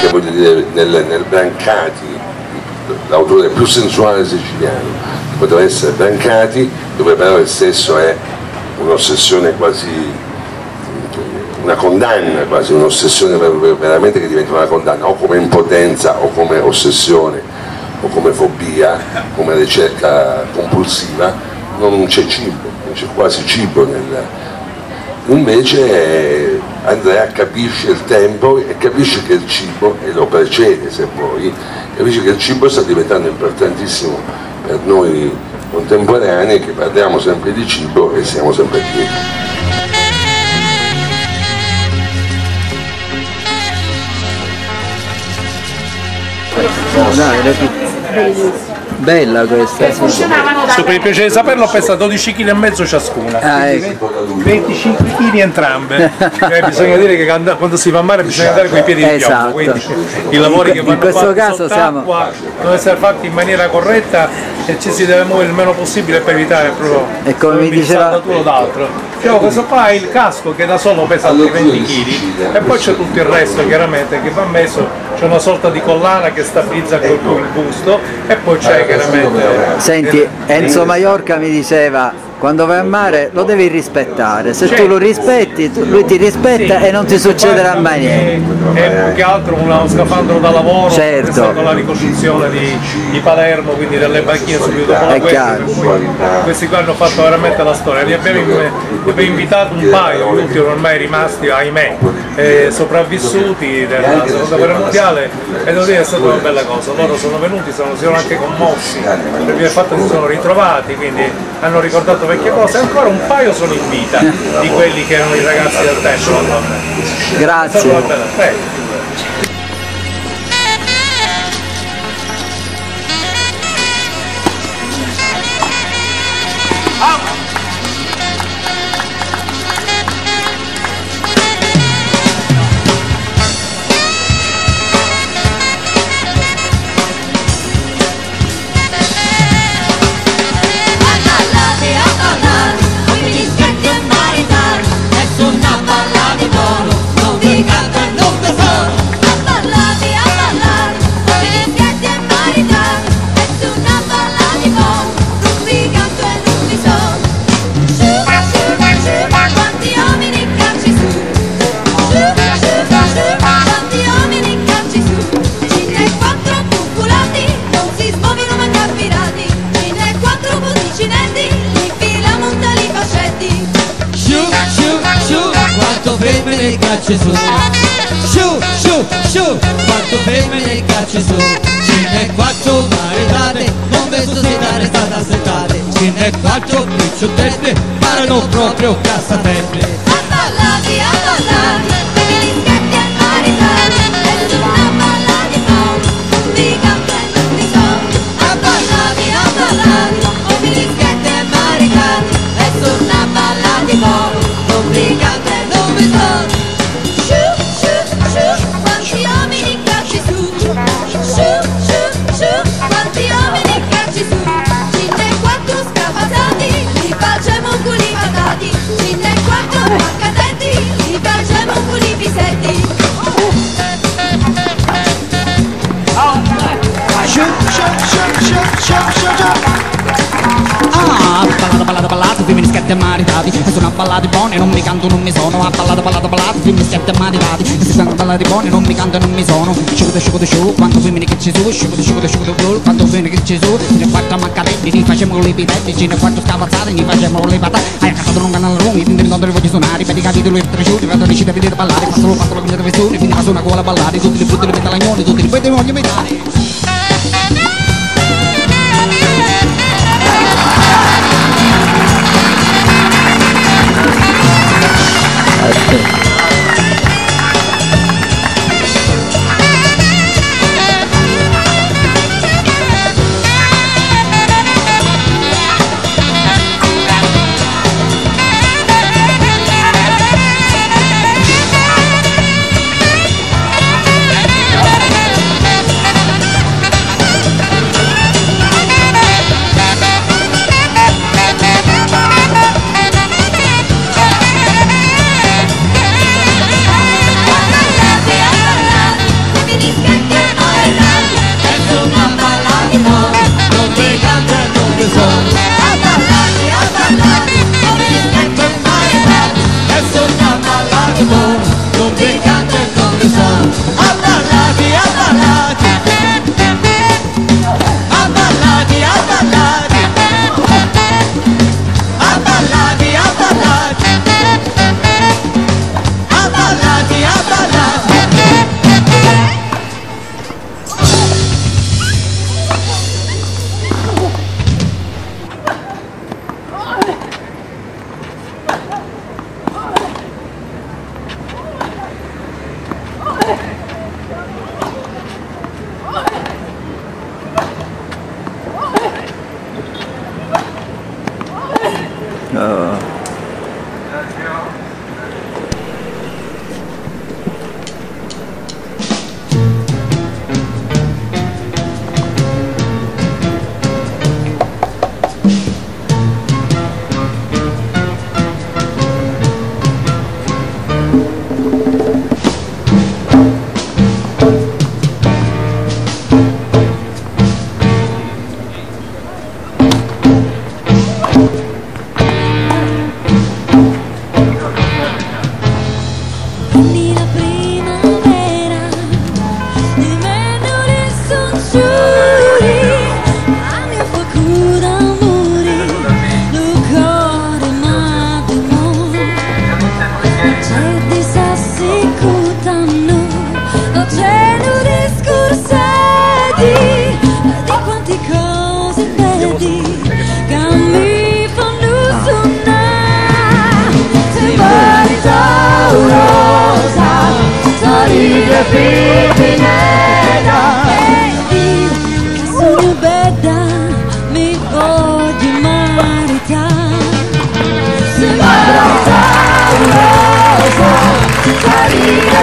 anche voglio dire nel, nel Brancati, l'autore più sensuale siciliano, poteva essere Brancati, dove però il sesso è un'ossessione quasi, una condanna, quasi un'ossessione veramente che diventa una condanna, o come impotenza o come ossessione o come fobia, come ricerca compulsiva, non c'è cibo, non c'è quasi cibo nel... Invece Andrea capisce il tempo e capisce che il cibo, e lo precede se vuoi, capisce che il cibo sta diventando importantissimo per noi contemporanei che parliamo sempre di cibo e siamo sempre Dai, Bella questa, sì. Su, per il piacere di saperlo pesa 12 kg e mezzo ciascuna. Ah, ecco. 25 kg entrambe. eh, bisogna dire che quando, si va a mare bisogna andare con i piedi di piombo, Esatto. quindi i lavori che vanno In questo fatti caso siamo- sott'acqua devono essere fatti in maniera corretta e ci si deve muovere il meno possibile per evitare proprio E come mi il diceva- d'altro. Cioè, questo qua è il casco che da solo pesa altri 20 kg e poi c'è tutto il resto chiaramente che va messo, c'è una sorta di collana che stabilizza col il busto e poi c'è chiaramente Senti, Enzo Maiorca mi diceva quando vai a mare lo devi rispettare, se tu lo rispetti lui ti rispetta Sì. e non ti succederà mai niente. È più che altro uno scafandro da lavoro, Certo. con la ricostruzione di, di Palermo, quindi delle banchine subito dopo la guerra, questi qua hanno fatto veramente la storia. Ne abbiamo, ne abbiamo invitato un paio, ultimi ormai rimasti, ahimè, eh, sopravvissuti della seconda guerra mondiale e devo dire è stata una bella cosa. Loro sono venuti, sono, si sono anche commossi perché il fatto che si sono ritrovati, quindi hanno ricordato vecchie cose, ancora un paio sono in vita di quelli che erano i ragazzi del tempo. Grazie. Ce n'è quattro maritate, non vedo se dare state assettate Ce n'è quattro picciottette, parlano proprio cassatempe A Ah, ballata, ballata, ballata, femmine schiette maritati E sono ballati buoni, non mi canto, non mi sono Ah, ballata, ballata, ballata, femmine schiette maritati E se sono ballati buoni, non mi canto, non mi sono Sciucuto, sciucuto, sciù, quanto femmine che ci su Sciucuto, sciucuto, sciucuto, blu, quanto femmine che ci su Ce ne quattro maccaretti, li facciamo le pipetti Ce ne quattro scavazzate, li facciamo le patate Hai a casa non canale lunghi, quindi non devo suonare Per i capitoli e tresciuti, vado a vedere ballare Quattro lo fatto, lo quinto dove suri, quindi faccio una cola ballare Tutti li brutti, li metalagnoni, tutti li ti voglio mettere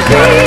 be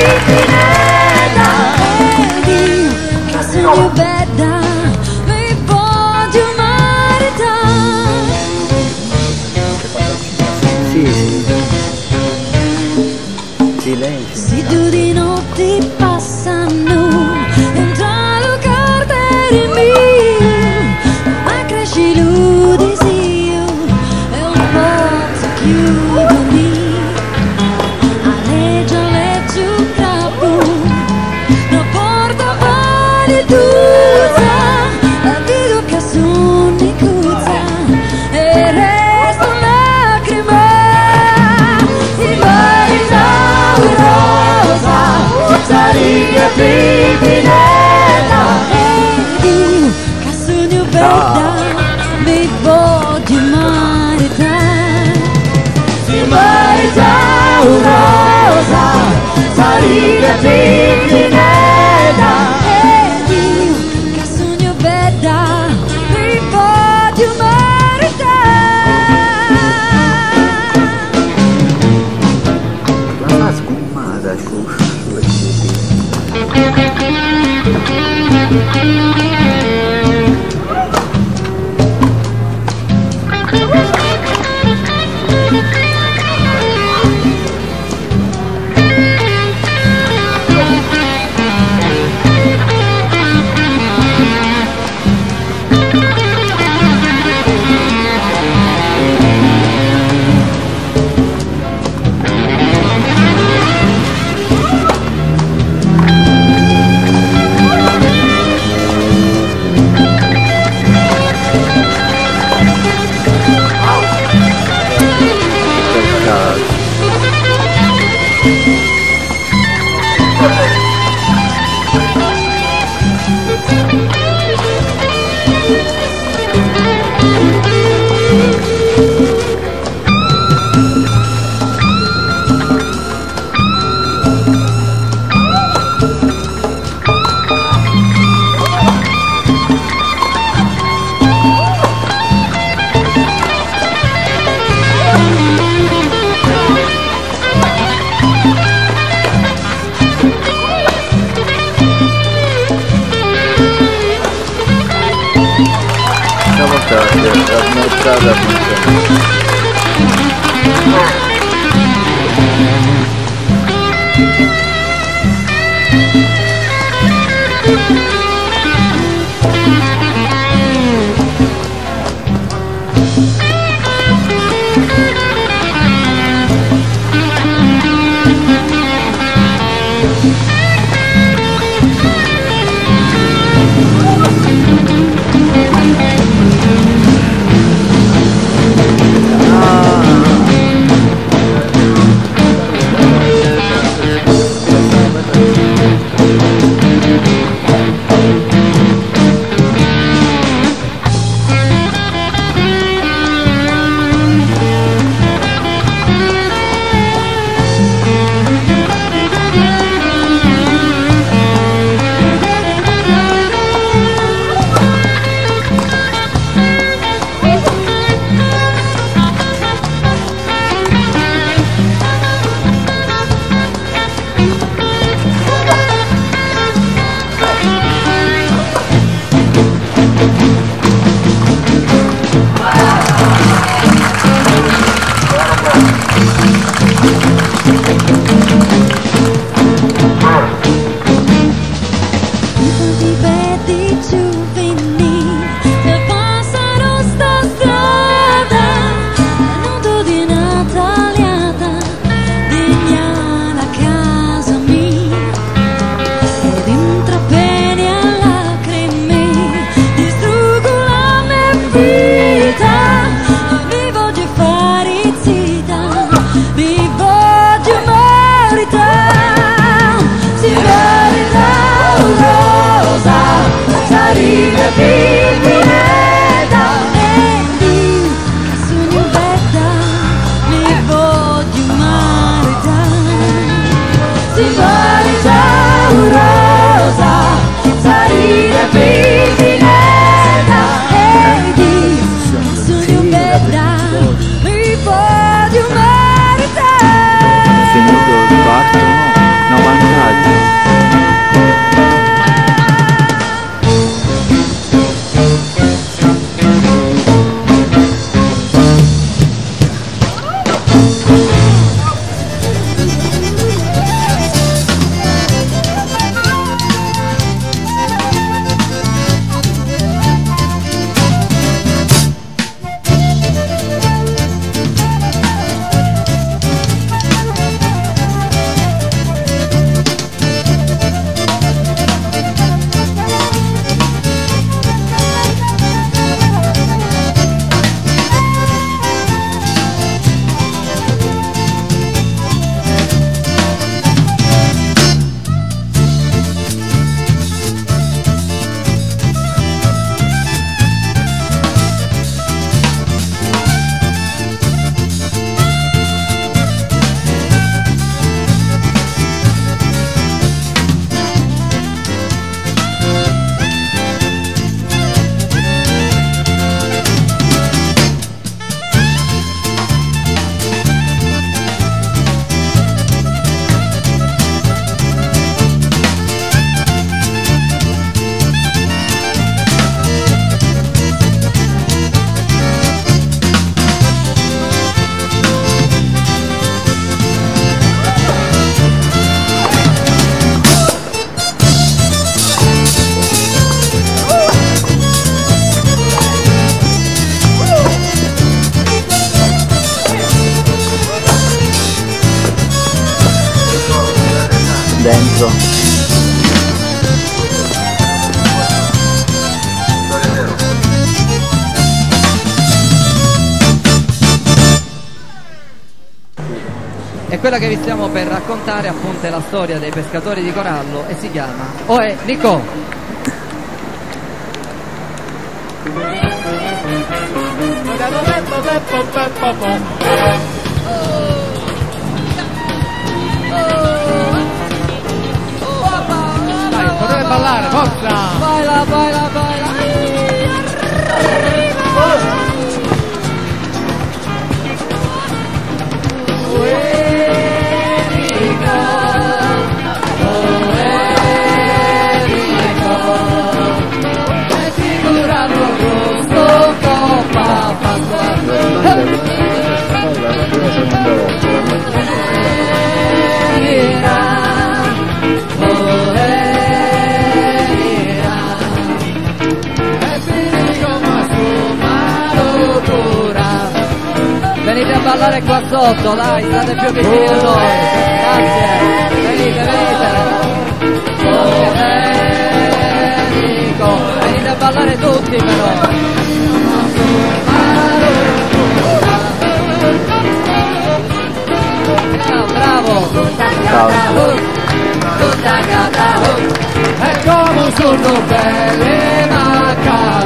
Maria Bivinera Eri kasunu beda de bodi marita Si marita urosa Maria Bivinera Thank you. engraçada, mano. Quella che vi stiamo per raccontare appunto è la storia dei pescatori di corallo e si chiama Oe Nico. Dai, potete ballare, forza! Baila, baila, baila. Venite ballare qua sotto, dai, state più vicini a noi. Grazie. Venite, venite. Domenico. Venite a ballare tutti però. Bravo. E come sono belle macaron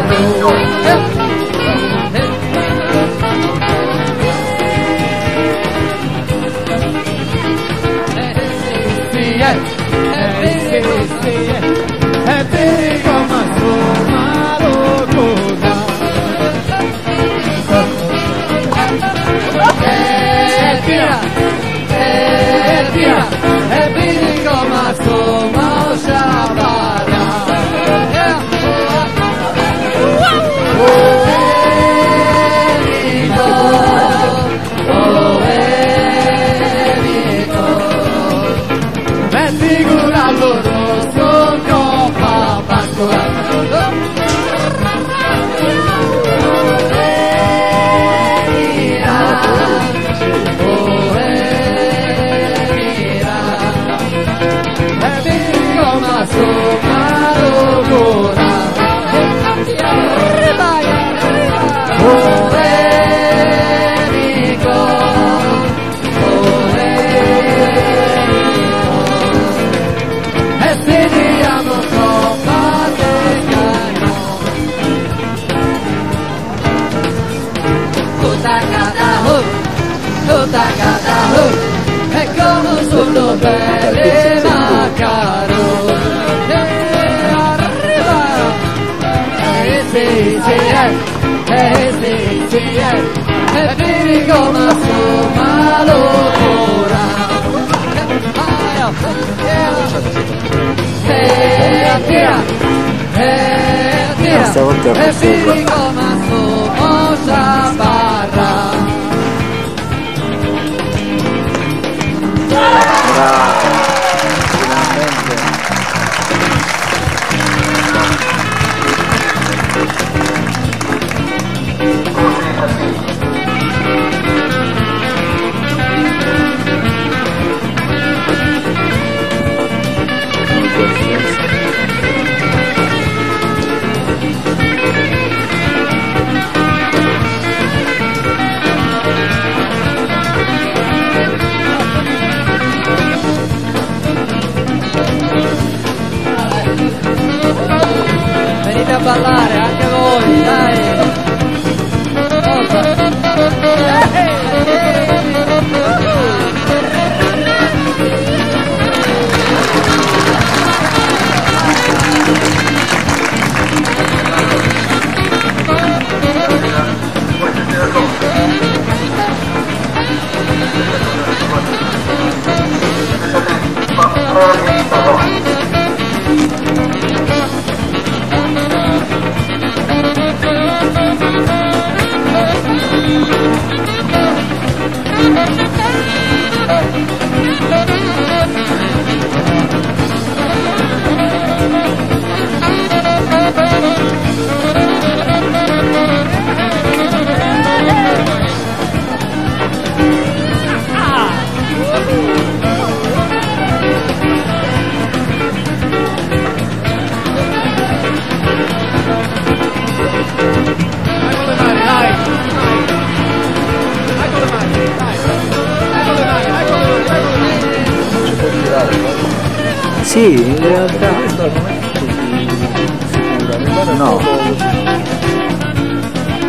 E tira, e tira, Stavolta è e vedi come sono barra. Bravo.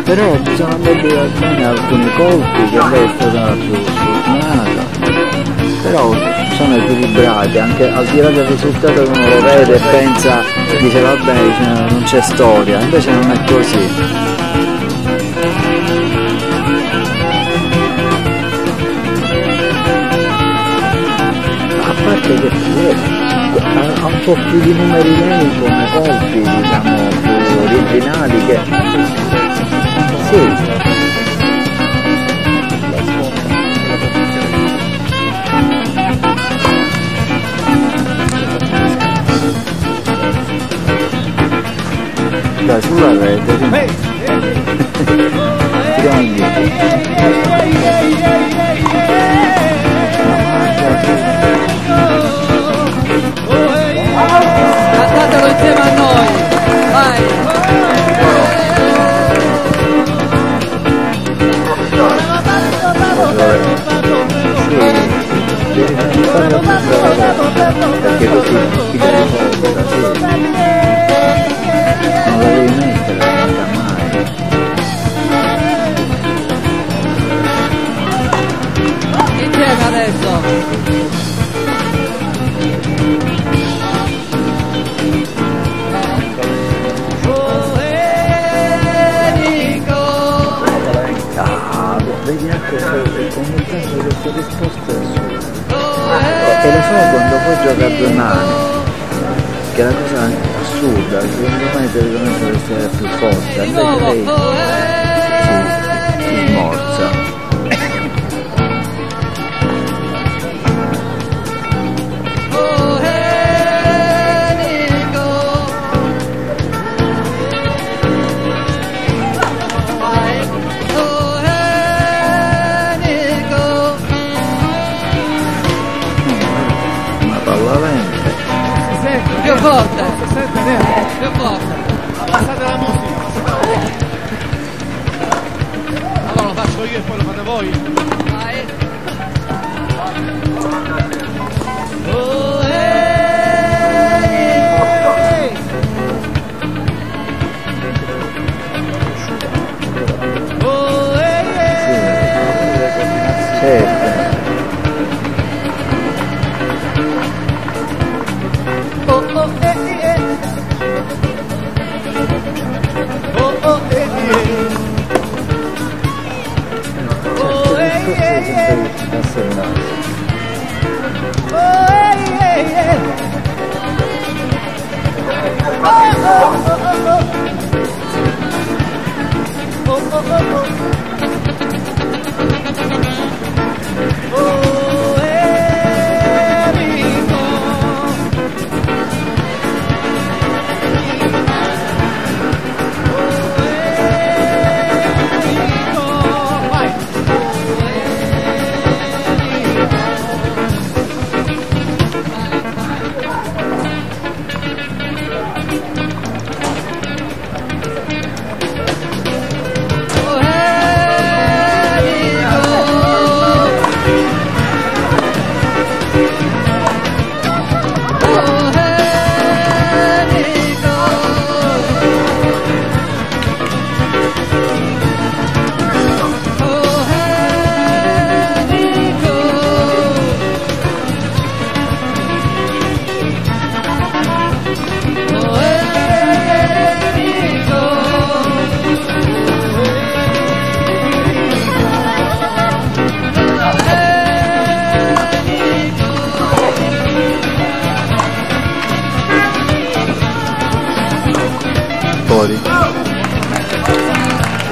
Però bisogna vedere bene alcuni colpi che lei è stata più sfortunata però sono equilibrati anche al di là del risultato che uno lo vede e pensa dice vabbè cioè, non c'è storia. Invece non è così. A parte che ha, ha un po' più di numeri lei come colpi diciamo più originali che cool. that's right, right? Hey! hey.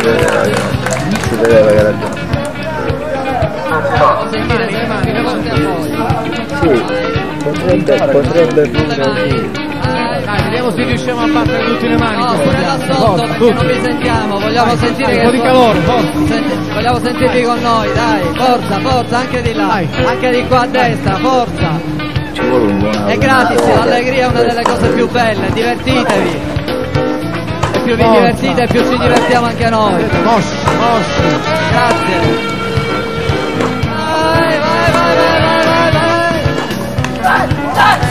Vedeva che, si vedeva che era già. Sì, potrebbe, potrebbe pure. Dai, vediamo se riusciamo a battere tutte le mani. No, vogliamo. sotto perché non vi sentiamo, vogliamo sentire Un che po' di calore, forza. Vogliamo sentirvi con noi, dai, forza, forza, anche di là, Dai. anche di qua a destra, forza. Ci vuole un buon È gratis, l'allegria è una delle cose più belle, divertitevi. Più vi divertite, più ci divertiamo anche noi. Mosci, mosci. Grazie. Vai, vai, vai, vai, vai, vai, vai. Eh.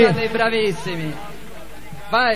Siete Bravi. stati bravissimi. Vai.